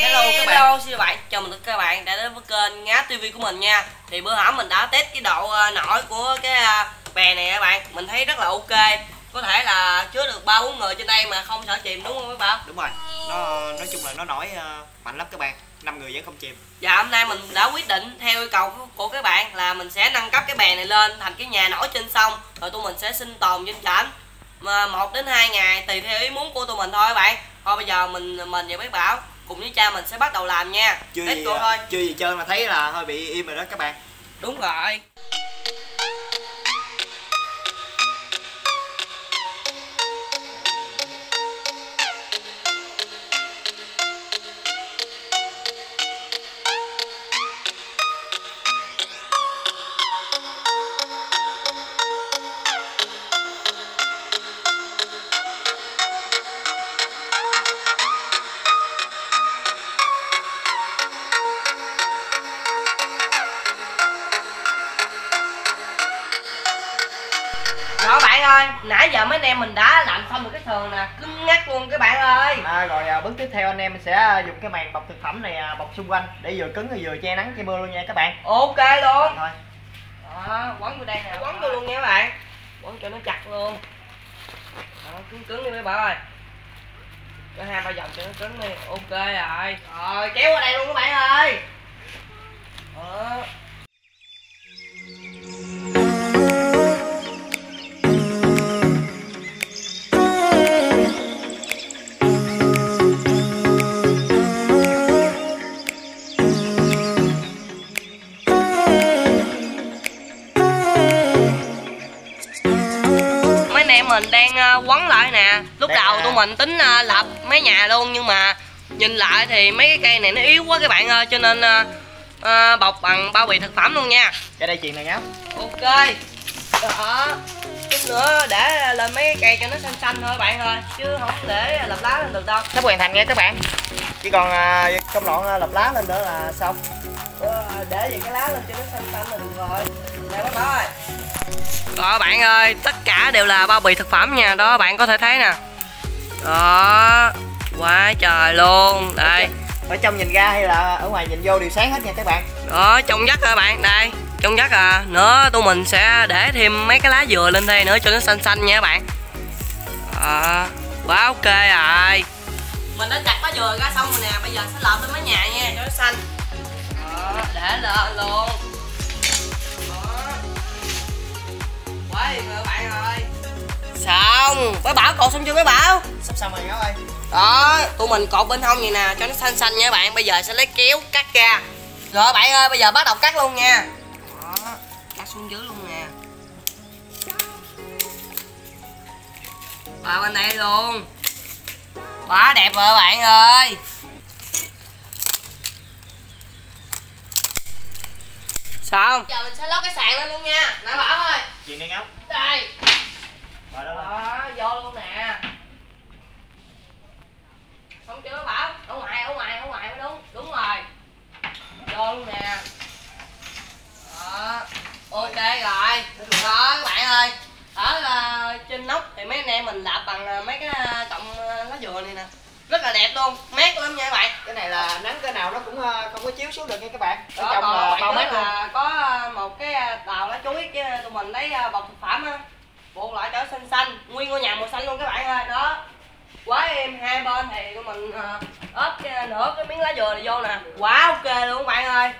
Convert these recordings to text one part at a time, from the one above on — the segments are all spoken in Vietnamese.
Hello các bạn. Hello, xin chào bạn, chào mừng các bạn đã đến với kênh Ngá TV của mình nha Thì bữa hổm mình đã test cái độ ờ, nổi của cái ờ, bè này các bạn Mình thấy rất là ok Có thể là chứa được 3-4 người trên đây mà không sợ chìm đúng không các bạn? Đúng rồi. Nó nói chung là nó nổi ờ, mạnh lắm các bạn. năm người vẫn không chìm. Và hôm nay mình đã quyết định theo yêu cầu của- của các bạn là mình sẽ nâng cấp cái bè này lên thành cái nhà nổi trên sông Rồi tụi mình sẽ sinh tồn trên cảnh mà một đến hai ngày tùy theo ý muốn của tụi mình thôi các bạn Thôi bây giờ mình mình và mấy bảo cùng với cha mình sẽ bắt đầu làm nha. Chưa gì ờ, thôi. chưa gì trơn là thấy là hơi bị im rồi đó các bạn. Đúng rồi nãy giờ mấy anh em mình đã làm xong một cái sườn nè, cứng ngắc luôn các bạn ơi. À, rồi à, bước tiếp theo anh em sẽ dùng cái màn bọc thực phẩm này à, bọc xung quanh để vừa cứng vừa che nắng che mưa luôn nha các bạn. Ok luôn. Thôi. Đó, quấn vô đây nè, quấn vô luôn nha các bạn. Quấn cho nó chặt luôn. Đó, cứng cứng đi mấy bạn ơi. Có hai ba vòng cho nó cứng đi, ok rồi. Rồi, kéo qua đây luôn các bạn ơi quấn lại nè lúc Đang, đầu à. tụi mình tính ờ, lập mấy nhà luôn nhưng mà nhìn lại thì mấy cái cây này nó yếu quá các bạn ơi cho nên ờ, ờ, bọc bằng bao bì thực phẩm luôn nha Cái đây chuyện này nhá. ok đó chút nữa để lên mấy cái cây cho nó xanh xanh thôi bạn ơi chứ không để lập lá lên được đâu Sắp hoàn thành nghe các bạn. Chỉ còn à, công đoạn lập lá lên nữa là xong. Ờ, để vậy cái lá lên cho nó xanh xanh là được rồi nè bạn ơi đó bạn ơi tất cả đều là bao bì thực phẩm nha. Đó bạn có thể thấy nè. Đó quá trời luôn. Đây. Ở trong nhìn ra hay là ở ngoài nhìn vô đều sáng hết nha các bạn. đó trong giấc các bạn? Đây trong giấc à nữa tụi mình sẽ để thêm mấy cái lá dừa lên đây nữa cho nó xanh xanh nha các bạn. Đó quá ok rồi. Mình đã chặt lá dừa ra xong rồi nè. Bây giờ sẽ lợp lên mái nhà nha cho nó xanh. Đó để lên luôn rồi các bạn ơi xong bái bảo cột xong chưa bái bảo. Sắp xong rồi nhá ơi. đó tụi mình cột bên hông vậy nè cho nó xanh xanh nha bạn. Bây giờ sẽ lấy kéo cắt ra. Rồi bạn ơi bây giờ bắt đầu cắt luôn nha. Đó cắt xuống dưới luôn nè. Vào bên đây luôn. Quá đẹp rồi bạn ơi. Xong. Giờ mình sẽ lót cái sàn lên luôn nha. Nãy bảo ơi Chuyện này ngốc. đây. Rồi đó. đó vô luôn nè. Xong chưa bảo ở ngoài ở ngoài ở ngoài mới đúng. Đúng rồi. Vô luôn nè. Đó. Ok rồi. Đó các bạn ơi. Ở ờ, trên nóc thì mấy anh em mình lạp bằng ờ, mấy cái ờ, cọng lá dừa này nè rất là đẹp luôn. Mát lắm nha các bạn. Cái này là nắng cái nào nó cũng à, không có chiếu xuống được nha các bạn. Ở đó, trong còn là bạn bao mát luôn. là có ờ, một cái ờ, tàu lá chuối chứ tụi mình lấy ờ, bọc thực phẩm á. Buộc lại cho xanh xanh. Nguyên ngôi nhà màu xanh luôn các bạn ơi. Đó. Quá êm. Hai bên thì tụi mình ờ, ốp cái- nửa cái miếng lá dừa này vô nè. Quá ok luôn các bạn ơi.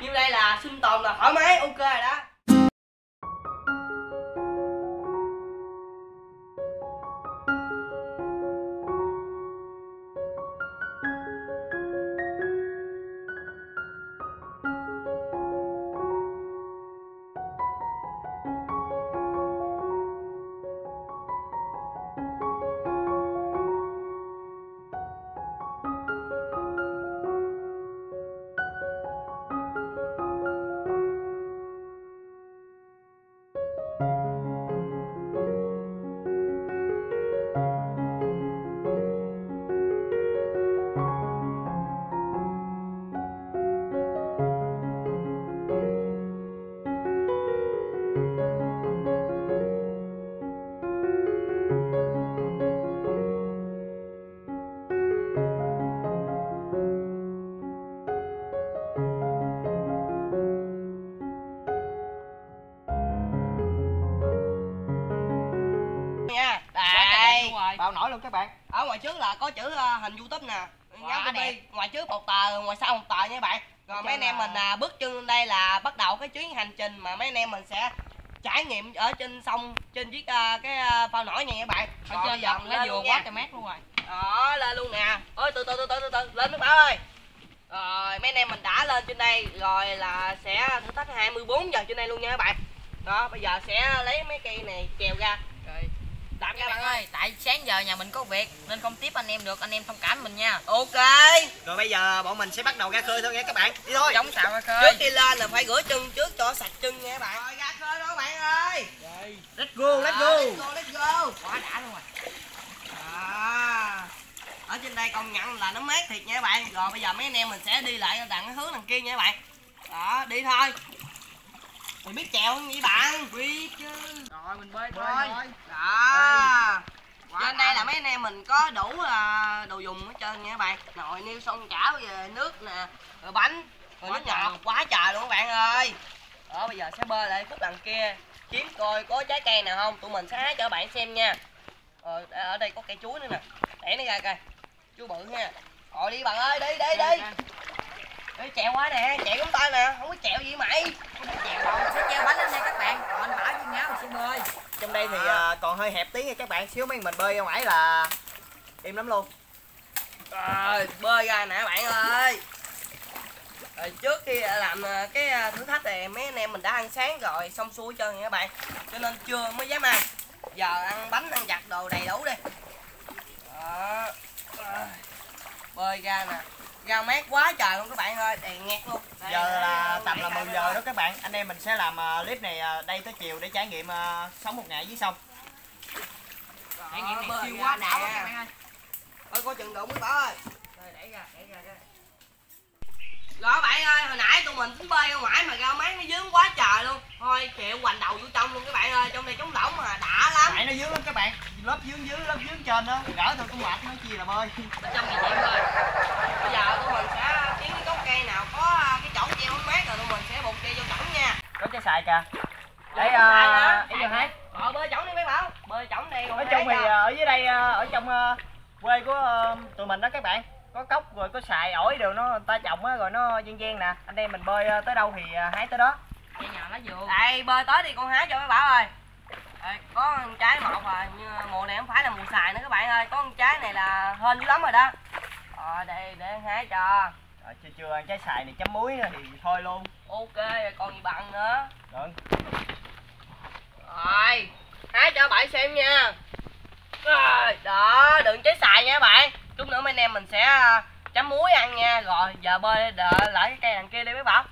Như đây là sinh tồn là thoải mái. Ok rồi đó ở ngoài trước là có chữ ờ, hình youtube nè. Quá đẹp. đi. Ngoài trước một tờ ngoài sau một tờ nha bạn. Rồi mấy anh em mình à, bước chân lên đây là bắt đầu cái chuyến hành trình mà mấy anh em mình sẽ trải nghiệm ở trên sông trên chiếc à, cái à, phao nổi này nha bạn. Ở giờ dọc dừa luôn quá trời mát luôn rồi. Đó lên luôn nè. Ôi từ từ từ từ từ từ lên nước bảo ơi. Rồi mấy anh em mình đã lên trên đây rồi là sẽ thử thách 24 giờ trên đây luôn nha các bạn. Đó bây giờ sẽ lấy mấy cây này chèo ra rồi các ra bạn bạn ơi. Tại sáng giờ nhà mình có việc nên không tiếp anh em được anh em thông cảm mình nha. Ok. Rồi bây giờ bọn mình sẽ bắt đầu ra khơi thôi nha các bạn. Đi thôi. chống xào ra trước khơi khi lên là phải rửa chân trước cho sạch chân nha các bạn. Rồi ra khơi đó các bạn ơi. Let's go, let's go. let's go let's go. quá đã luôn rồi. À, ở trên đây công nhận là nó mát thiệt nha các bạn. Rồi bây giờ mấy anh em mình sẽ đi lại đằng cái hướng đằng kia nha các bạn. Đó đi thôi mày biết chèo không vậy bạn? Biết chứ. Rồi mình bơi thôi. Thôi. đó. Trên đây là mấy anh em mình có đủ à, đồ dùng hết trơn nha các bạn. Nồi niêu xong chảo về nước nè rồi bánh rồi Quá nước ngọt. quá trời luôn các bạn ơi. Đó bây giờ sẽ bơi lại khúc đằng kia. Kiếm coi có trái cây nào không? Tụi mình sẽ hái cho các bạn xem nha. Ờ, ở đây có cây chuối nữa nè. Để nó ra coi. Chú bự nha. Rồi đi bạn ơi đi đi đi đi chèo quá nè chèo chúng ta nè không có chèo gì mày. Không chèo đâu sẽ treo bánh lên đây các bạn. Còn anh bảo với ngáo mình sẽ bơi Trong đây thì à, còn hơi hẹp tí nha các bạn. Xíu mấy mình bơi ra ngoài là im lắm luôn. rồi bơi ra nè bạn ơi. Rồi trước khi làm ờ, cái ờ, thử thách này mấy anh em mình đã ăn sáng rồi xong xuôi cho nha các bạn. Cho nên trưa mới dám ăn. Giờ ăn bánh ăn giặt đồ đầy đủ đi. Đó. Rồi. bơi ra nè ra mát quá trời luôn các bạn ơi đèn nghẹt luôn Đây, Giờ là tầm là đây, 10 đây. giờ đó các bạn. Anh em mình sẽ làm à, clip này à, đây tới chiều để trải nghiệm à, sống một ngày dưới sông. trải nghiệm này bơi siêu quá đã luôn các bạn ơi ôi có chừng đụng mới bảo ơi rồi đẩy ra đẩy ra ra Rồi bạn ơi, hồi nãy tụi mình tính bơi ra ngoài mà ra mát nó dướng quá trời luôn Thôi chịu hoành đầu vô trong luôn các bạn ơi, trong đây trống lỏng mà đã lắm Tại nó dướng lắm các bạn. Lớp dướng dưới, lớp dướng trên đó. Gỡ thôi cũng mệt nói chi là bơi. ở trong này chịu rồi Bây giờ tụi mình sẽ kiếm cái gốc cây nào có à, cái chổng treo mát rồi tụi mình sẽ buộc cây vô chổng nha Có trái xài kìa. Để xài hả? à, ý vô hái. Rồi bơi chổng đi mấy bảo, bơi chổng đi Nói chung thì à, ở dưới đây ở trong quê của tụi mình đó các bạn có cốc rồi có xài ổi đều nó người ta trồng á rồi nó gian gian nè. Anh em mình bơi à, tới đâu thì à, hái tới đó. Cây nhà lá dừa Đây bơi tới đi con hái cho mấy bảo ơi. Đây, có con trái một rồi nhưng mà mùa này không phải là mùa xài nữa các bạn ơi. Có con trái này là hên dữ lắm rồi đó. Rồi đây để hái cho. Rồi, chưa chưa ăn trái xài này chấm muối nữa thì thôi luôn. Ok rồi còn gì bằng nữa? Rồi rồi hái cho bạn xem nha. Rồi đó đừng cháy xài nha các bạn chút nữa mấy anh em mình sẽ à, chấm muối ăn nha. Rồi giờ bơi đợi lại cái cây đằng kia đi mấy bảo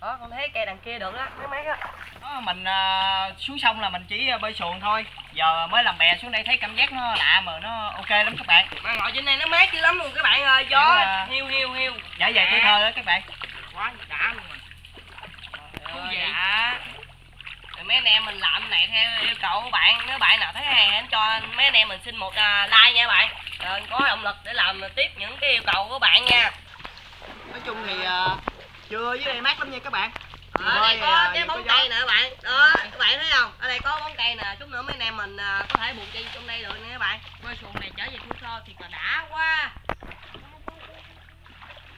đó con thấy cây đằng kia được đó mấy mấy á. Đó, mình à, xuống sông là mình chỉ à, bơi xuồng thôi. Giờ mới làm bè xuống đây thấy cảm giác nó lạ mà nó ok lắm các bạn. Mà ngồi trên đây nó mát dữ lắm luôn các bạn ơi. Gió là- hiu hiu hiu. Giả về tuổi thơ đó các bạn. Quá đã luôn rồi. Dạ Rồi mấy anh em mình làm này theo yêu cầu của bạn. Nếu bạn nào thấy hay hãy cho mấy anh em mình xin một like nha bạn Rồi có động lực để làm tiếp những cái yêu cầu của bạn nha. Nói chung thì à, chưa dưới đây mát lắm nha các bạn. Ở đây có à, cái bóng cây nè các bạn. Đó các bạn thấy không? Ở đây có bóng cây nè Chút nữa mấy anh em mình à, có thể buộc dây trong đây được nè các bạn. Bơi xuồng này trở về tuổi thơ thì là đã quá.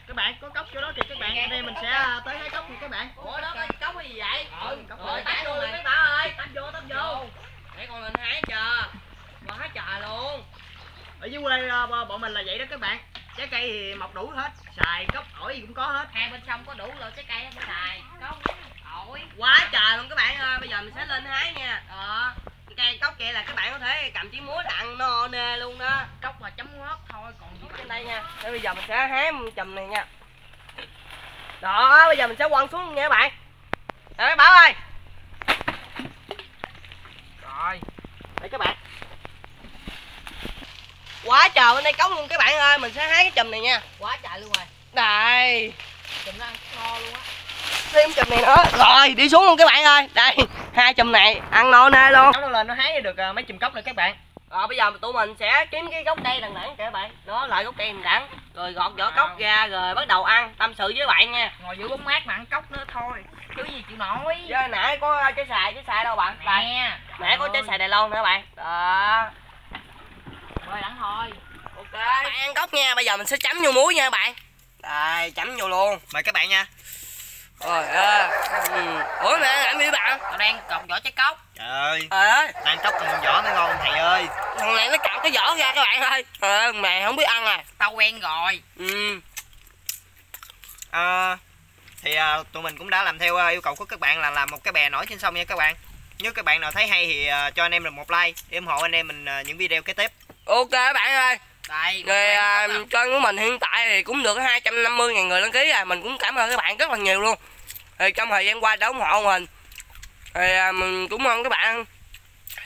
Các bạn có cốc chỗ đó thì các bạn. Anh em mình sẽ tới hái cốc nha các bạn. Ủa đó có cốc cái gì vậy? Ừ, cốc Rồi. tắt luôn mấy bảo ơi. Tắt vô tắt vô. Để con lên hái chờ. Quá trời luôn ở dưới quê à, bọn mình là vậy đó các bạn. Trái cây thì mọc đủ hết xài cốc ổi gì cũng có hết. Hai bên sông có đủ loại trái cây để xài. Có. Ổi. Quá trời luôn các bạn ơi bây giờ mình sẽ lên hái nha. Đó cây cốc kia là các bạn có thể cầm chiếc muối là ăn no nê luôn đó. Cốc là chấm ngót thôi còn gì trên đây nha. Để bây giờ mình sẽ hái một chùm này nha. Đó bây giờ mình sẽ quăng xuống nha các bạn. Mấy bảo ơi. Rồi. Đấy các bạn quá trời bên đây cống luôn. Các bạn ơi mình sẽ hái cái chùm này nha. Quá trời luôn rồi. Đây. Chùm nó ăn ngon luôn á. Thêm chùm này nữa. Rồi đi xuống luôn các bạn ơi. Đây hai chùm này ăn no nê luôn. Nó lên nó hái được à, mấy chùm cốc rồi các bạn. Rồi bây giờ tụi mình sẽ kiếm cái gốc cây đằng kìa các bạn. Đó lại gốc cây đằng đẵng. Rồi gọt vỏ cốc ra rồi bắt đầu ăn. Tâm sự với bạn nha. Ngồi giữa bóng mát mà ăn cốc nữa thôi. Chứ gì chịu nổi. Chứ nãy có trái xài trái xài đâu bạn? Nè. Nãy có trái xài đài loan nữa bạn. Đó rồi đặng thôi. Ok. Bạn ăn cốc nha bây giờ mình sẽ chấm vô muối nha các bạn. Đây chấm vô luôn. Mời các bạn nha. Rồi à, ừ. ủa nè làm gì bạn? Tao đang cọc vỏ trái cốc. Trời ơi. Ơi. Ăn cốc con vỏ mới ngon thầy ơi. Thằng này nó cạo cái vỏ ra các bạn ơi. Trời ơi mày không biết ăn à. Tao quen rồi. Ừ. À, thì à, tụi mình cũng đã làm theo à, yêu cầu của các bạn là làm một cái bè nổi trên sông nha các bạn. Nếu các bạn nào thấy hay thì à, cho anh em được một like để ủng hộ anh em mình à, những video kế tiếp ok các bạn ơi. Đây rồi à, kênh của mình hiện tại thì cũng được 250 ngàn người đăng ký rồi mình cũng cảm ơn các bạn rất là nhiều luôn. Thì trong thời gian qua đã ủng hộ mình. Thì à, mình cũng mong các bạn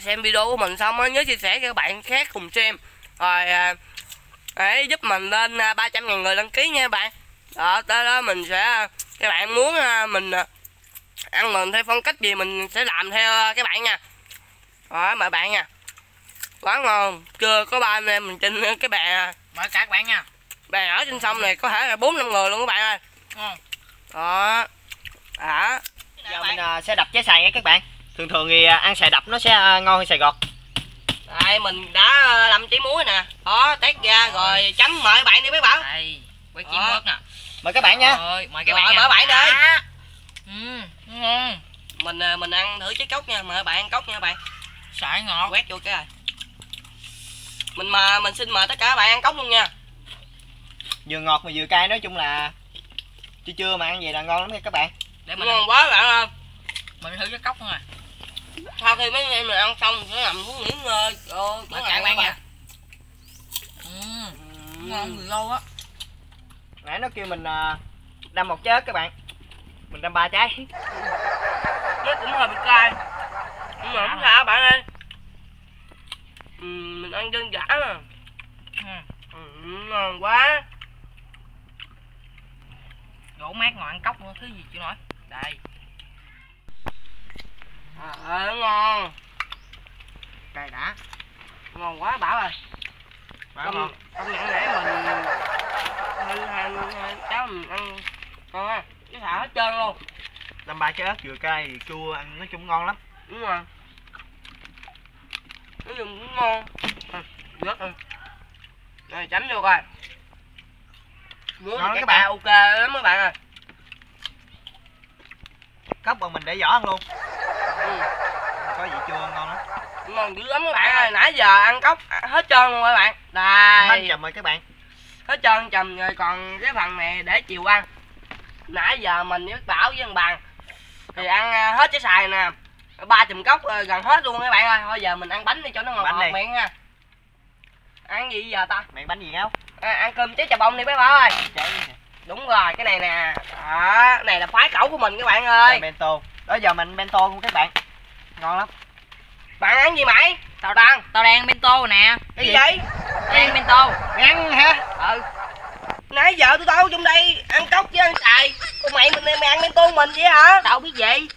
xem video của mình xong á nhớ chia sẻ cho các bạn khác cùng xem. Rồi à, để giúp mình lên à, 300 ngàn người đăng ký nha các bạn. Đó tới đó mình sẽ các bạn muốn à, mình à, ăn mình theo phong cách gì mình sẽ làm theo à, các bạn nha. Rồi mời bạn nha quá ngon chưa có ba anh em mình trên cái bè. Mời cả các bạn nha. Bè ở trên sông này có thể là bốn năm người luôn các bạn ơi. Ngon đó. À giờ mình à, sẽ đập trái xài nha các bạn. Thường thường thì à, ăn xài đập nó sẽ à, ngon hơn xài gọt. Đây mình đã ờ, làm trái muối nè. Đó tét ra rồi. chấm mời bạn đi mấy bạn. Đây quay chim mướt nè. Mời các bạn nha. Rồi mời các Rồi, bạn nha. mời bạn đi. Đó. ừ ngon. Mình mình ăn thử trái cốc nha. Mời bạn ăn cốc nha bạn. Sải ngọt. Quét vô cái rồi mình mà mình xin mời tất cả các bạn ăn cốc luôn nha. Vừa ngọt mà vừa cay nói chung là chưa chưa mà ăn vậy là ngon lắm nha các bạn. Để mình ăn, ngon quá bạn ơi mình thử trái cốc nữa sau khi mấy em mình ăn xong sẽ nằm xuống nghỉ ngơi cả các bạn nha. ừ ngon người lâu á. Nãy nó kêu mình à, đâm một trái ớt các bạn. Mình đâm ba trái. Nó cũng hơi bị cay. Nhưng mà không sao bạn ơi ừ, mình ăn đơn giản à. Ừ. ừ, ngon quá. Gỗ mát ngồi ăn cốc nữa thứ gì chịu nổi đây. À, ngon. Cay đã. Ngon quá bảo ơi. Bảo ngon. Công nhận nãy mình hai hai hai cháu mình ăn ngon á. Cái xả hết trơn luôn. Đâm ba trái ớt vừa cay vừa chua ăn nói chung ngon lắm. Đúng rồi nói chung cũng ngon. À, rất ừ. rồi chấm vô coi. Thì các bạn. ok lắm các bạn ơi. Cốc bọn mình để vỏ ăn luôn. Ừ. có vị chua ngon lắm. Ngon dữ lắm các bạn ơi. Nãy giờ ăn cốc hết trơn luôn các bạn. Đây. Thanh chầm mời các bạn. Hết trơn chầm rồi còn cái phần này để chiều ăn. Nãy giờ mình với bảo với thằng bằng thì ăn à, hết trái xài nè ba chùm cốc à, gần hết luôn các bạn ơi. Thôi giờ mình ăn bánh đi cho nó ngọt Bánh ngọt miệng nha. Ăn gì giờ ta? Mày bánh gì ngáo? À, ăn cơm cháy chà bông đi bé bảo ơi. Đúng rồi cái này nè. Đó cái này là phái cẩu của mình các bạn ơi. Bento. Đó giờ mình bento luôn các bạn. Ngon lắm. Bạn ăn gì mày? Tao đang tao đang ăn bento nè. Cái gì vậy? Tao đang ăn bento ngắn hả? Ừ. Nãy giờ tụi tao trong đây ăn cốc với ăn xài. Còn mày mình mày ăn bento mình vậy hả? Tao biết gì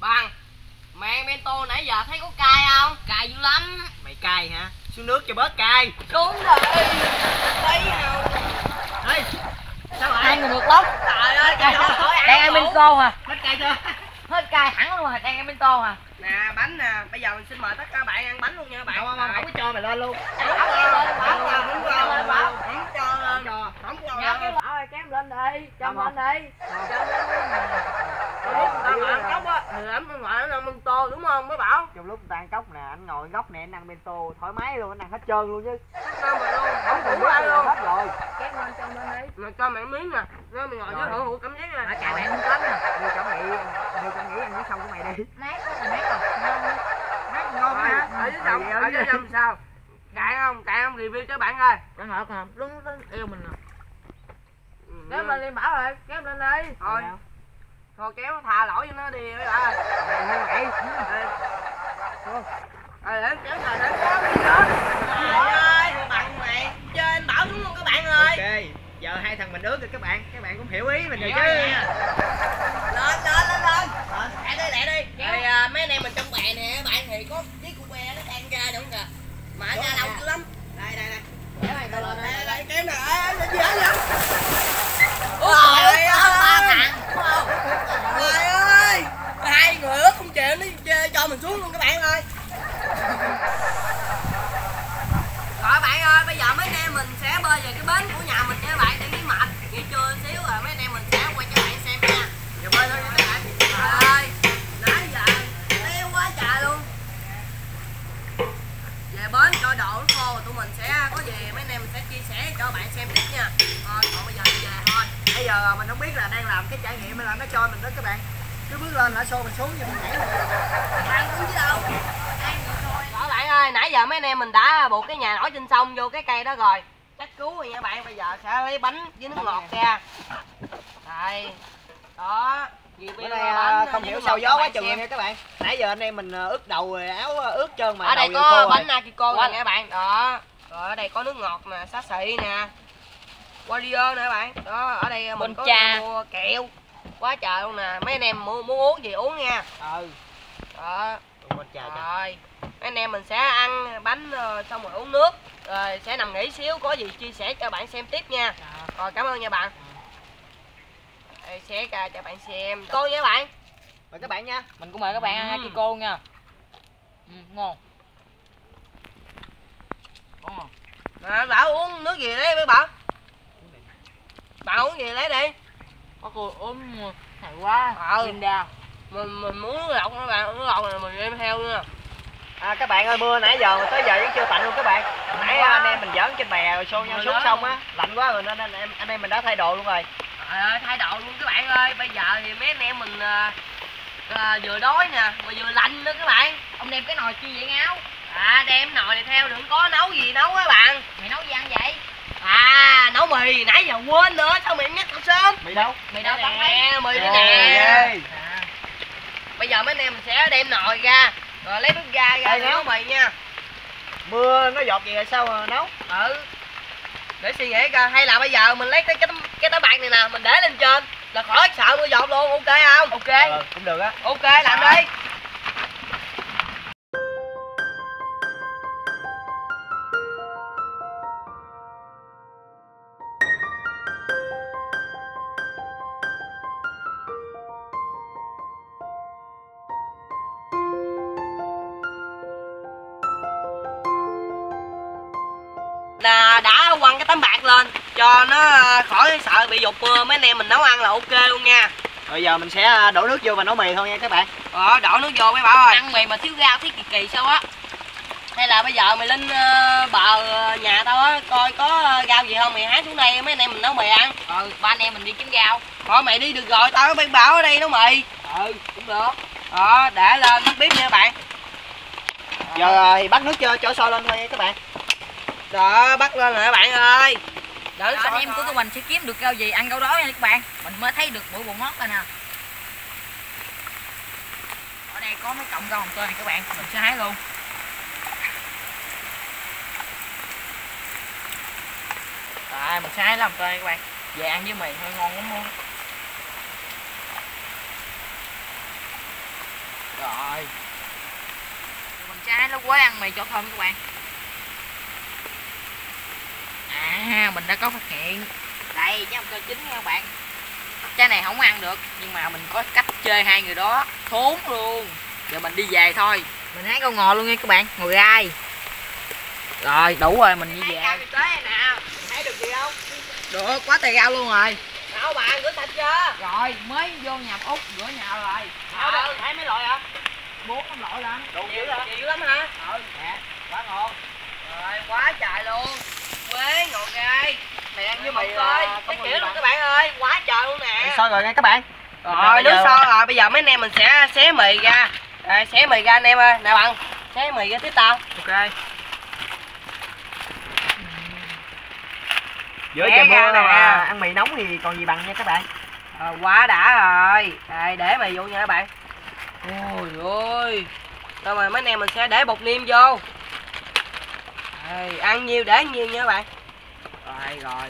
bằng ăn bento nãy giờ thấy có cay không? Cay dữ lắm. Mày cay hả? Xuống nước cho bớt cay. Đúng rồi. Thấy không ê sao hai lại người được lắm. Trời ơi đó khỏi đang ăn bento hả? Hết cay chưa? Hết cay hẳn luôn rồi đang ăn bento hả? Nè bánh nè. Bây giờ mình xin mời tất cả bạn ăn bánh luôn nha bạn. Không không không. Không có cho mày lên luôn. Không cho không cho không cho không không cho lên đi cho Không, lên đi cho lên tao mà ăn cốc á thì ấm ngoại nó ăn bento đúng không? Mấy bảo. Trong lúc ta ăn cốc nè anh ngồi góc này anh ăn bento thoải mái luôn anh ăn hết trơn luôn chứ. Rồi luôn. Không Không đủ ai luôn. hết rồi. Lên cho lên đi mà cho mẹ miếng nè. Rồi mình ngồi dưới hưởng thụ cảm giác mà nè bạn không có nè. Điều trọng nghĩ Điều trọng nghĩ ăn cái xong của mày đi. Mát quá rồi mát rồi. Ngon Mát ngon hả ở dưới chồng ở dưới chồng sao? Cạn không? Cạn không? Review cho bạn ơi Nó ngọt hả? Đúng yêu mình nè. Kéo lên đi bảo rồi, kéo lên đi. thôi. Thôi kéo tha lỗi cho nó đi mấy bạn ơi Mày Ờ, để kéo thời để có gì nữa Trời ơi, bằng mày. Chơi anh bảo đúng không các bạn ơi Ok Giờ hai thằng mình ướt rồi các bạn. Các bạn cũng hiểu ý mình rồi chứ. rồi. lên lên lên lên. Lẹ đi lẹ đi. Thì à, mấy anh em mình trong bè nè các bạn thì có chiếc cu bè nó đang ra đúng kìa? Mà nó ra dữ lắm. Đây đây đây. Kéo này, đây, đây, đây, đây, kéo nè, ê, gì vậy Ôi, ơi! Trời ơi! Hai người ướt không chịu nó cho mình xuống luôn các bạn ơi. Rồi bạn ơi, bây giờ mấy anh em mình sẽ bơi về cái bến của nhà mình nha bạn để nghỉ mệt. Nghỉ trưa xíu rồi mấy anh em mình sẽ quay cho bạn xem nha. Giờ bơi thôi nha các bạn. Trời ơi, nãy giờ téo quá trời luôn. Về bến cho đồ nó khô tụi mình sẽ có gì mấy anh em mình sẽ chia sẻ cho bạn xem tiếp nha. Giờ mình không biết là đang làm cái trải nghiệm hay là nó cho mình đó các bạn cứ bước lên hả xô mình xuống cho mình nhảy. Bạn cũng chứ đâu. Bạn ơi, nãy giờ mấy anh em mình đã buộc cái nhà nổi trên sông vô cái cây đó rồi. Chắc cứu rồi nha bạn, bây giờ sẽ lấy bánh với nước ngọt ra. Đây. Đó. bữa nay bánh à, với không hiểu sao gió quá chừng nha các bạn nãy giờ anh em mình à, ướt đầu rồi, áo à, ướt trơn mà Ở đây có bánh. Nakiko Quá- nè các bạn. Đó. Rồi ở đây có nước ngọt nè, xá xị nè. Wario nè các bạn. Đó, ở đây mình Bông có cha. mua kẹo. Quá trời luôn nè. Mấy anh em muốn, muốn uống gì uống nha. ừ Đó. Trời. Rồi, mấy anh em mình sẽ ăn bánh ờ, xong rồi uống nước Rồi sẽ nằm nghỉ xíu, có gì chia sẻ cho bạn xem tiếp nha Rồi cảm ơn nha bạn Đây, Sẽ ra cho bạn xem Cô nha bạn mời các bạn nha mình cũng mời các bạn ăn Ừ. Akiko nha ừ, ngon ngon à. Bảo uống nước gì đấy với bảo Bạn uống gì lấy đi? Có cô ốm này quá Ừ. Linda Mình, mình muốn lọc nữa bạn, nước lọc này mình đem theo nha. À, các bạn ơi mưa nãy giờ tới giờ vẫn chưa tạnh luôn các bạn. Nãy quá. anh em mình giỡn trên bè rồi xô nhau xuống xong luôn. á lạnh quá rồi nên anh em anh em mình đã thay đồ luôn rồi. Trời ơi, thay đồ luôn các bạn ơi. Bây giờ thì mấy anh em mình à, à, vừa đói nè, mà vừa lạnh nữa các bạn. Ông đem cái nồi chi vậy ngáo. À đem nồi này theo đừng có nấu gì nấu á bạn. Mày nấu gì ăn vậy À nấu mì. Nãy giờ quên nữa sao mày nhắc tao sớm? Mì đâu? Mày đâu nè mì đây Ghê, nè. à, Bây giờ mấy anh em mình sẽ đem nồi ra. Rồi lấy bếp ga ra để nấu mì nha. Mưa nó giọt gì rồi sao mà nấu? Ừ. Để suy nghĩ coi. Hay là bây giờ mình lấy cái cái cái tấm bạc này nè Mình để lên trên. Là khỏi sợ mưa giọt luôn ok không? Ok ừ, cũng được á. Ok làm đi cho nó à, khỏi sợ bị dục mưa mấy anh em mình nấu ăn là ok luôn nha. Rồi giờ mình sẽ à, đổ nước vô và nấu mì thôi nha các bạn. Rồi đổ nước vô mấy bảo ơi. Ăn mì mà thiếu rau thấy kỳ kỳ sao á. Hay là bây giờ mày lên ờ, bờ ờ, nhà tao á coi có ờ, rau gì không mày hái xuống đây mấy anh em mình nấu mì ăn. Ừ. Ba anh em mình đi kiếm rau. Thôi mày đi được rồi tao mới bảo ở đây nấu mì. Ừ cũng được. Đó để lên nước bếp nha bạn. Giờ à, thì bắt nước cho cho sôi lên thôi nha các bạn. Đó bắt lên rồi các bạn ơi để nó anh em của tụi mình sẽ kiếm được rau gì ăn rau đó nha các bạn. Mình mới thấy được bụi bụng hót rồi nè. Ở đây có mấy cọng rau hồng tươi này các bạn mình sẽ hái luôn. Rồi, mình sẽ hái lá hồng tươi các bạn. Về ăn với mì hơi ngon lắm luôn. Rồi. Mình sẽ hái lá quế ăn mì cho thơm các bạn à mình đã có phát hiện. Đây trái hồng tươi chín nha các bạn. Trái này không ăn được nhưng mà mình có cách chơi hai người đó. Thốn luôn. Giờ mình đi về thôi. Mình hái con ngò luôn nha các bạn ngồi gai. Rồi đủ rồi mình đi về. thấy được gì không? Được quá trời rau luôn rồi. Đâu bạn rửa sạch chưa? Rồi mới vô nhà út rửa nhà rồi. Ờ thấy mấy loại hả bốn năm loại lận đủ dữ hả nhiều lắm hả? Ừ dạ. Quá ngon. Rồi quá trời luôn quế ngọt gai này ăn với mì ơi là cái kiểu luôn các bạn ơi quá trời luôn nè. Sôi rồi nha các bạn? Rồi nước sôi rồi bây giờ mấy anh em mình sẽ xé mì ra. Rồi xé mì ra anh em ơi. Nè bạn xé mì ra tiếp tao. Ok. Té trời mưa nè. ăn mì nóng thì còn gì bằng nha các bạn. Ờ, quá đã rồi. Đây để mì vô nha các bạn. Ôi ôi. Rồi mấy anh em mình sẽ để bột niêm vô đây, ăn nhiêu để nhiêu nha các bạn. Rồi rồi.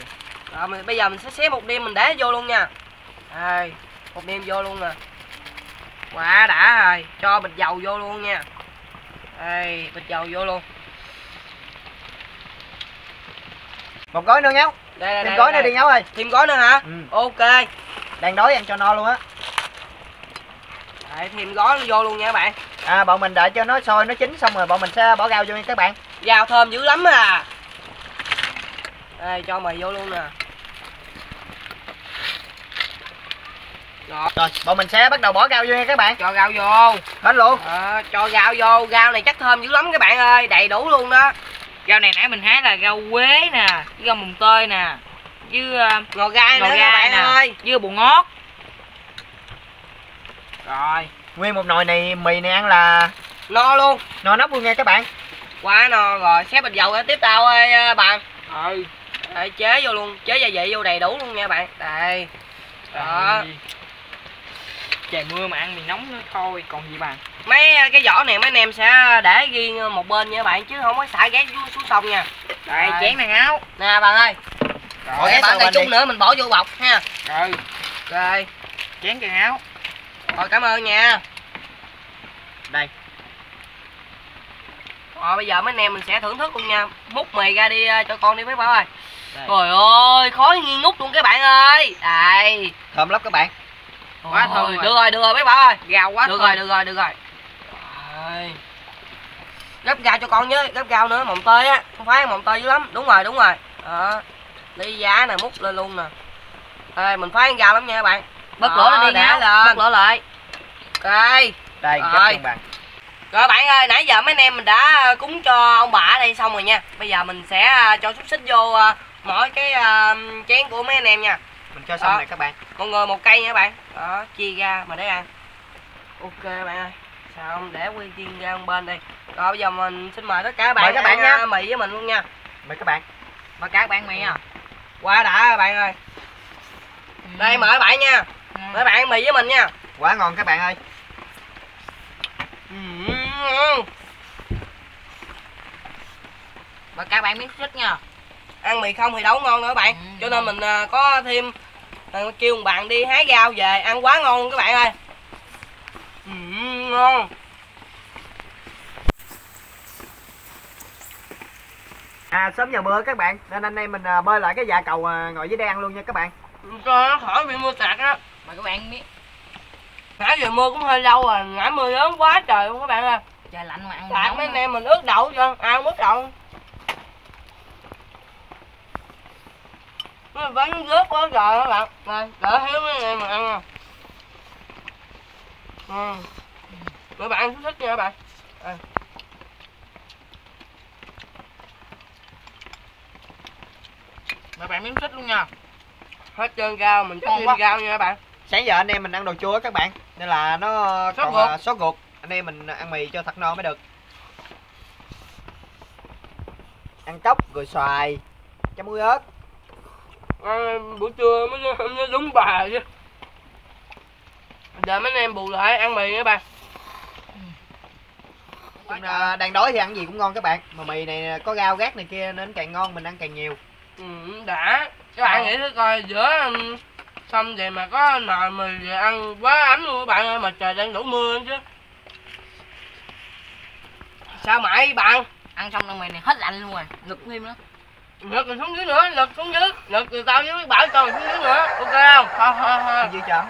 Rồi mình, bây giờ mình sẽ xé bột niêm mình để vô luôn nha. Đây bột niêm vô luôn nè. Quá đã rồi cho bịch dầu vô luôn nha. Đây bịch dầu vô luôn. Một gói nữa nháo đây đây thêm đây, gói nữa đây. đi nháo ơi. Thêm gói nữa hả? Ừ. ok. Đang đói ăn cho no luôn á. Đấy, thêm gói vô luôn nha các bạn. À bọn mình đợi cho nó sôi nó chín xong rồi bọn mình sẽ bỏ rau vô nha các bạn Rau thơm dữ lắm à. Đây cho mì vô luôn nè. Rồi rồi bọn mình sẽ bắt đầu bỏ rau vô nha các bạn. Cho rau vô. Hết luôn. Đó, Cho rau vô. Rau này chắc thơm dữ lắm các bạn ơi. Đầy đủ luôn đó. Rau này nãy mình hái là rau quế nè với rau mùng tơi nè với uh, Ngò gai nữa ngò các gai bạn nè ơi. với bù ngót. Rồi. Nguyên một nồi này mì này ăn là No luôn. No nóc luôn nha các bạn Quá no rồi Xếp bịch dầu tiếp tao ơi à, bạn ừ. Đây, chế vô luôn Chế gia vị vô đầy đủ luôn nha bạn. Đây. Đó. Trời mưa mà ăn thì nóng nữa thôi còn gì bằng. Mấy cái vỏ này mấy anh em sẽ để riêng một bên nha các bạn chứ không có xả ghét xuống, xuống sông nha. Đây chén này áo nè bạn ơi. Rồi. Cái bạn này chút đi? nữa mình bỏ vô bọc ha. Rồi rồi. Chén cần áo rồi cảm ơn nha. Đây rồi bây giờ mấy anh em mình sẽ thưởng thức luôn nha. Múc mì ra đi ờ, cho con đi mấy bảo ơi. Đây. trời ơi khói nghi ngút luôn các bạn ơi. Đây. Thơm lắm các bạn. Quá thơm. được rồi được rồi mấy bảo ơi. Rau quá được thơm. rồi được rồi được rồi. Rồi. gấp rau cho con với gấp rau nữa mồng tơi á. Không phải mồng tơi dữ lắm. Đúng rồi đúng rồi. Đó. Ly giá này múc lên luôn nè. Đây mình phải ăn rau lắm nha các bạn. Đó, lửa lên đi Ngáo, lên bật lửa lại. ok đây Rồi. gấp cho bạn rồi bạn ơi nãy giờ mấy anh em mình đã cúng cho ông bà ở đây xong rồi nha. Bây giờ mình sẽ à, cho xúc xích vô mỗi cái chén của mấy anh em nha. Mình cho xong Đó. này các bạn. Một người một cây nha các bạn. Đó chia ra mà để ăn. Ok bạn ơi sao không để quy tiên ra một bên đi rồi bây giờ mình xin mời tất cả các bạn Mời các bạn nha. mì với mình luôn nha. Mời các bạn. Mà các bạn mì à? Quá đã các bạn ơi. Đây mời các bạn nha. Ừ. mời các bạn ăn mì với mình nha. Quá ngon các bạn ơi Ừm. mà các bạn miếng xích nha ăn mì không thì đâu có ngon nữa các bạn. Ừ. cho nên mình à, có thêm à, kêu một bạn đi hái rau về. Ăn quá ngon luôn các bạn ơi. Ừm, ngon. À sớm giờ mưa các bạn. Nên anh em mình à, bơi lại cái dạ cầu ngồi dưới đây ăn luôn nha các bạn. Cho nó khỏi bị mưa tạt á. Mà các bạn miếng nãy giờ mưa cũng hơi lâu rồi. Nãy mưa lớn quá trời luôn các bạn ơi trời lạnh mà ăn nóng mấy anh em mình ướt đậu cho ai không ướt đậu. Nó vẫn rớt quá trời các bạn. Này đỡ hiếu mấy anh em mình ăn nè ừ. các bạn ăn thích nha các bạn. Mà bạn miếng xích luôn nha. Hết trơn rau mình Ngon thêm rau nha các bạn. Sáng giờ anh em mình ăn đồ chua các bạn. Nên là nó Sốt còn ruột. à, sốt ruột anh em mình ăn mì cho thật no mới được. Ăn cốc rồi xoài. Chấm muối ớt. Ăn buổi trưa mới mới đúng bà chứ. Giờ mấy anh em bù lại ăn mì nha bạn Chung là đang đói thì ăn gì cũng ngon các bạn. Mà mì này có rau gác này kia nên càng ngon mình ăn càng nhiều. Ừ, đã. Các bạn nghĩ thử coi giữa um, xong vậy mà có nồi mì ăn quá ấm luôn các bạn ơi mà trời đang đổ mưa nữa chứ sao mãi bạn? Ăn xong rồi mì này hết lạnh luôn rồi ngực thêm nữa. Lật rồi xuống dưới nữa lật xuống dưới. Lật rồi tao với bảo cho xuống dưới nữa ok không? Thôi thôi thôi dư chấm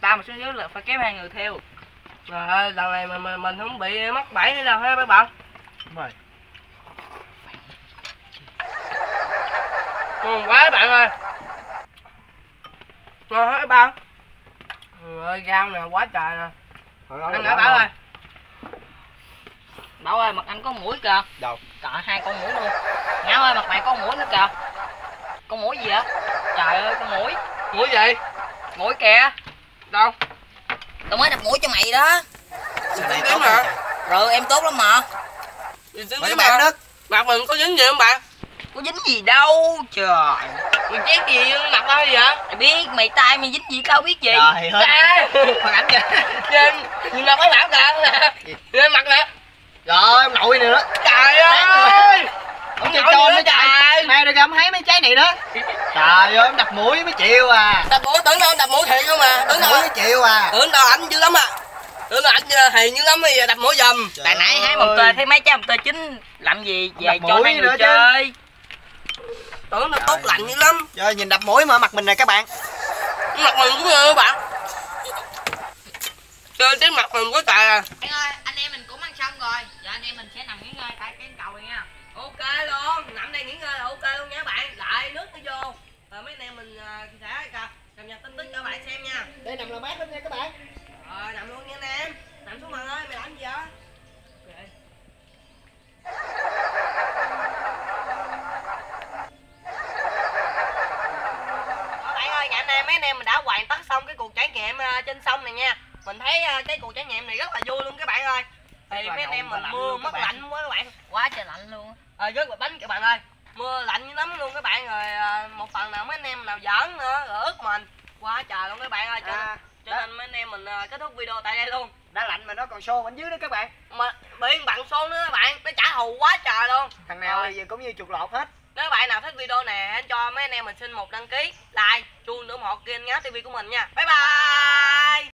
tao mà xuống dưới là phải kéo hai người theo. Rồi lần này mình, mình, mình không bị mắc bẫy nữa đâu ha mấy bạn? Đúng rồi ngon quá các bạn ơi. Ngon hết các bạn. Trời ơi rau nè quá trời nè. Ăn nữa bảo ơi bảo ơi mặt anh có mũi kìa. Đâu? Trời hai con mũi luôn. Ngáo ơi mặt mày có mũi nữa kìa. Con mũi gì vậy? Trời ơi con mũi. Mũi gì? Mũi kìa. Đâu? Tao mới đập mũi cho mày đó. Dính dính mà. rồi em tốt lắm mà. Các bạn nước mặt mình có dính gì không bạn? Có dính gì đâu trời. Mình chét gì mặt tao vậy? Mày biết mày tay mày dính gì tao biết gì trời ơi. Phản ánh kìa nhìn mặt mấy bạn kìa lên mặt nè rồi ông nội này nữa. Trời ơi! ông nội chơi tròn nữa nữa trời. mẹ được không thấy mấy trái này đó. Trời ơi em đập mũi mới chịu à. Đập mũi tưởng đâu đập mũi thiệt không mà đập tưởng đâu mũi mới chịu à. Tưởng đâu ảnh dữ lắm à. Tưởng đâu ảnh ờ, hiền dữ lắm thì đập mũi Trời tại nãy hái ơi. một tơ thấy mấy trái một tơ chín làm gì về cho nữa người chứ. chơi? Tưởng nó tốt lành dữ lắm. Trời nhìn đập mũi mà mặt mình này các bạn. Mặt mình cũng như các bạn. Chơi cái mặt mình có tài à anh ơi anh em mình cũng xong rồi. Giờ anh em mình sẽ nằm nghỉ ngơi tại cái cầu này nha. Ok luôn. Nằm đây nghỉ ngơi là ok luôn nha bạn. Lại nước nó vô. Rồi mấy anh em mình à, sẽ cập cập nhật tin tức cho bạn xem nha. Đây nằm là mát lắm nha các bạn. Rồi nằm luôn nha anh em. Nằm xuống mặt ơi mày làm gì vậy? Đó, bạn ơi ngày hôm nay mấy anh em mình đã hoàn tất xong cái cuộc trải nghiệm à, trên sông này nha. Mình thấy à, cái cuộc trải nghiệm này rất là vui luôn các bạn ơi thì mấy anh em mình mưa mất bạn. lạnh quá các bạn. Quá trời lạnh luôn. À, rất là bánh các bạn ơi. Mưa lạnh lắm luôn các bạn rồi à, một phần nào mấy anh em nào giỡn nữa rồi ướt mình quá trời luôn các bạn ơi cho, à, cho nên mấy anh em mình à, kết thúc video tại đây luôn. Đã lạnh mà nó còn xô bên dưới đó các bạn. Mà bị bằng số nữa các bạn nó trả thù quá trời luôn. Thằng nào Rồi. thì cũng như chuột lột hết. Nếu các bạn nào thích video này hãy cho mấy anh em mình xin một đăng ký like chuông nữa một kênh ngáo tv của mình nha. Bye bye